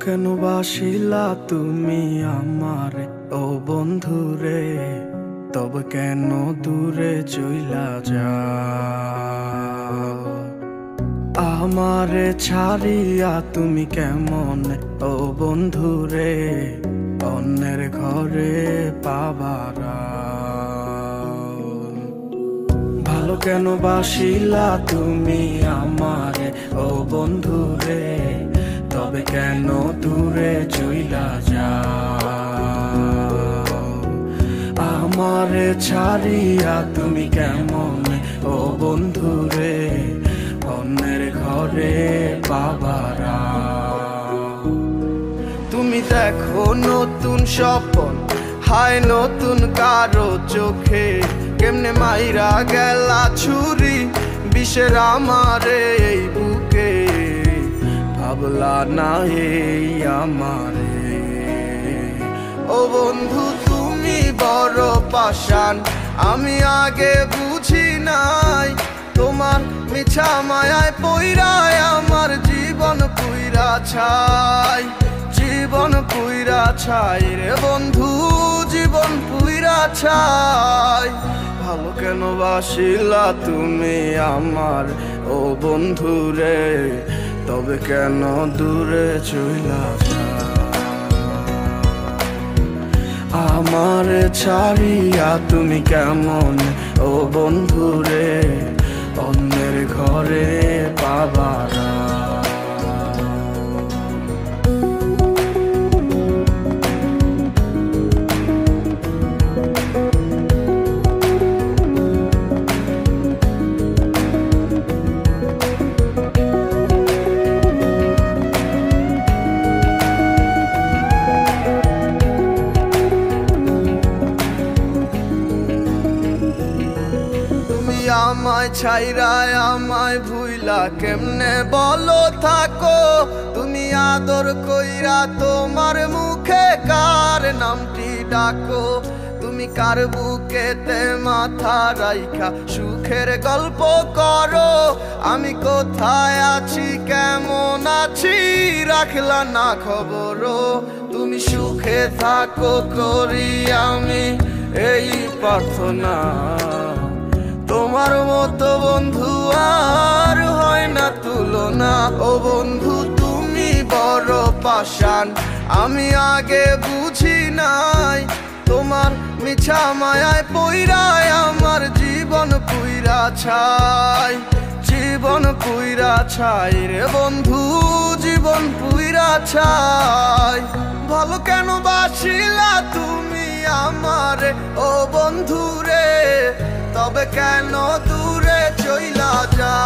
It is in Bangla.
কেন বাসিলা তুমি আমার? ও বন্ধুরে তবে কেন দূরে চইলা যাও? আমারে ছাড়িয়া তুমি কেমন? ও বন্ধুরে অন্যের ঘরে পাবারা ভালো কেন বাসিলা তুমি আমারে? ও বন্ধুরে তবে কেন দূরে চইলা যা আমারে ছাড়িয়া তুমি কেমন? ও বন্ধুরে, অন্যের ঘরে বাবারা তুমি দেখো নতুন স্বপন, হায় নতুন কারও চোখে। কেমনে মাইরা গেলা ছুরি, বিষের আমারে এই বুকে। ভাবলা না এই আমারে। ও বন্ধু, তুমি বড় পাশান আমি আগে বুঝি নাই। তোমার মিছা মায়ায় পইরায় আমার জীবন পুইরা ছাই, জীবন পুইরা ছাই রে বন্ধু, জীবন পুইরা ছাই। ভালো কেন বাসিলা তুমি আমার? ও বন্ধু রে তবে কেন দূরে চইলা আমার ছাড়িয়া তুমি কেমন? ও বন্ধুরে অন্যের ঘরে আমায় ছাইরায় আমায় ভুইলা কেমনে? বলো, থাকো, তুমি আদর কইরা তোমার মুখে কার নামটি ডাকো? তুমি কার বুকেতে মাথা রাইখা? সুখের গল্প করো, আমি কোথায় আছি, কেমন আছি? রাখলা না খবর তুমি সুখে থাকো করি আমি এই প্রার্থনা। তোমার মতো বন্ধু আর হয় না তুলনা। ও বন্ধু, তুমি বড় পাশান আমি আগে বুঝি নাই, তোমার মিছা মায়ায় পইরায় আমার জীবন পুইরা ছাই। জীবন পুইরা ছাই রে বন্ধু, জীবন পুইরা ছাই। ভালো কেন বাসিলা তুমি আমারে? ও বন্ধু রে তবে কেন দূরে চইলা যা?